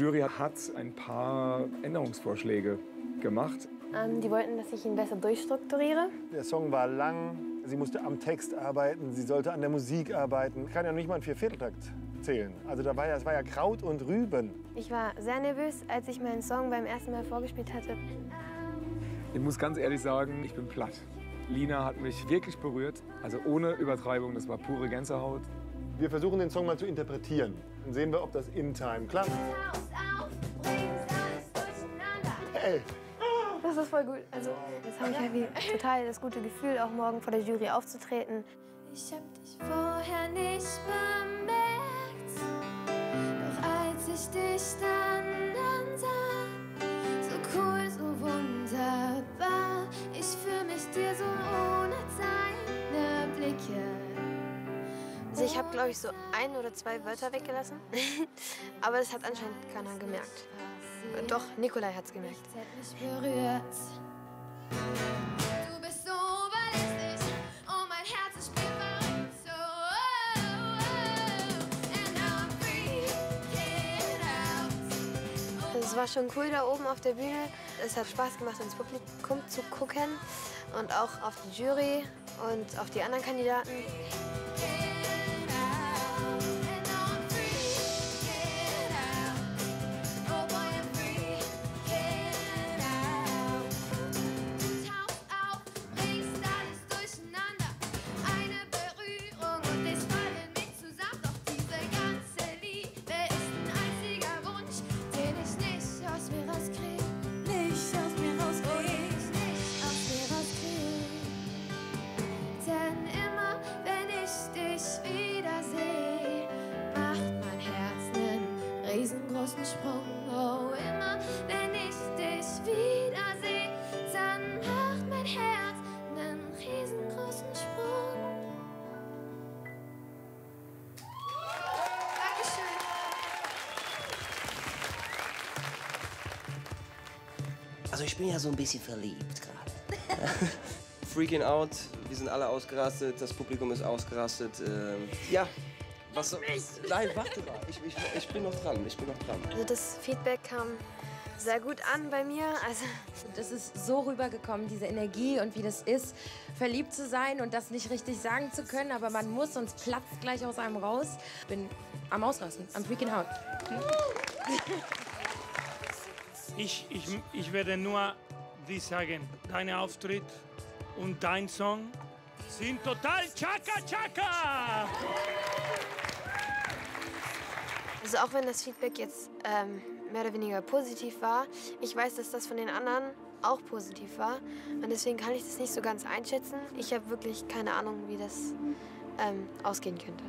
Jury hat ein paar Änderungsvorschläge gemacht. Ähm, die wollten, dass ich ihn besser durchstrukturiere. Der Song war lang, sie musste am Text arbeiten, sie sollte an der Musik arbeiten. Ich kann ja noch nicht mal einen Viervierteltakt zählen. Also da war ja, es war ja Kraut und Rüben. Ich war sehr nervös, als ich meinen Song beim ersten Mal vorgespielt hatte. Ich muss ganz ehrlich sagen, ich bin platt. Lina hat mich wirklich berührt, also ohne Übertreibung, das war pure Gänsehaut. Wir versuchen den Song mal zu interpretieren. Dann sehen wir, ob das in Time klappt. Hey, Das ist voll gut. Also, jetzt habe ich irgendwie total das gute Gefühl, auch morgen vor der Jury aufzutreten. Ich hab dich vorher nicht bemerkt, doch als ich dich dann Also ich habe, glaube ich, so ein oder zwei Wörter weggelassen. Aber das hat anscheinend keiner gemerkt. Doch, Nikolai hat's gemerkt. Hat mich berührt. Du bist so ballistisch und mein Herz es spielt verrückt. So, and now I'm freaking out. Also Es war schon cool da oben auf der Bühne. Es hat Spaß gemacht, ins Publikum zu gucken und auch auf die Jury und auf die anderen Kandidaten. Riesengroßen Sprung. Oh, immer, wenn ich dich wiedersehe, dann macht mein Herz einen riesengroßen Sprung. Dankeschön. Also ich bin ja so ein bisschen verliebt gerade. Freaking out, wir sind alle ausgerastet, das Publikum ist ausgerastet. Ähm, ja, was. Nein, warte mal, ich, ich, ich bin noch dran, ich bin noch dran. Also das Feedback kam sehr gut an bei mir. Also Das ist so rübergekommen, diese Energie und wie das ist, verliebt zu sein und das nicht richtig sagen zu können, aber man muss, sonst platzt gleich aus einem raus. Bin am Ausrasten, am freaking out. Ich, ich, ich werde nur die sagen, dein Auftritt und dein Song sind total Chaka Chaka! Also auch wenn das Feedback jetzt ähm, mehr oder weniger positiv war, ich weiß, dass das von den anderen auch positiv war. Und deswegen kann ich das nicht so ganz einschätzen. Ich habe wirklich keine Ahnung, wie das ähm, ausgehen könnte.